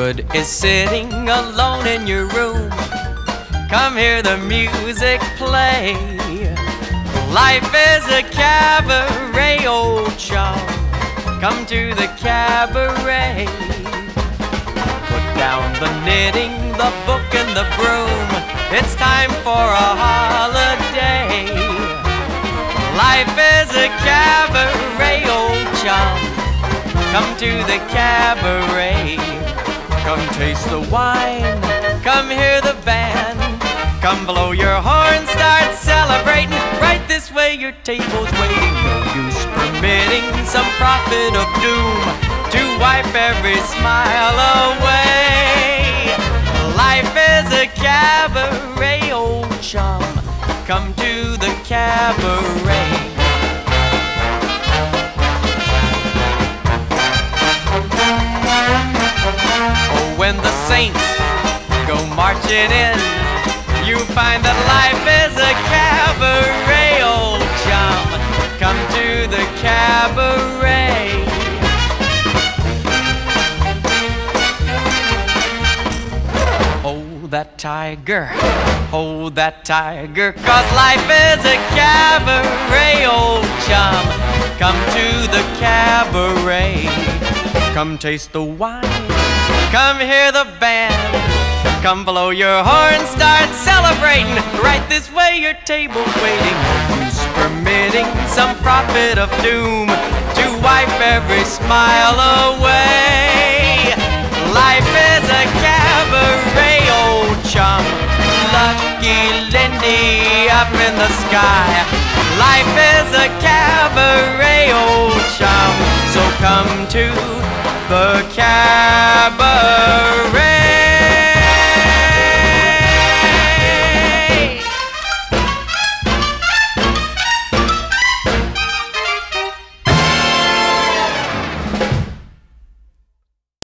good is sitting alone in your room. Come hear the music play. Life is a cabaret, old chum. Come to the cabaret. Put down the knitting, the book, and the broom. It's time for a holiday. Life is a cabaret, old chum. Come to the cabaret. Come taste the wine. Come hear the band. Come blow your horn, start celebrating. Right this way, your table's waiting. No use permitting some prophet of doom to wipe every smile away. Life is a cabaret, old chum. Come to the cabaret. Saints go marching in, you find that life is a cabaret, old chum. Come to the cabaret. Hold that tiger, hold that tiger, cause life is a cabaret, old chum. Come to the cabaret. Come taste the wine, come hear the band. Come blow your horn, start celebrating. Right this way, your table's waiting. Who's permitting some prophet of doom to wipe every smile away? Life is a cabaret, old chum. Lucky Lindy up in the sky. Life is a cabaret, old chum. So come to the cabaret.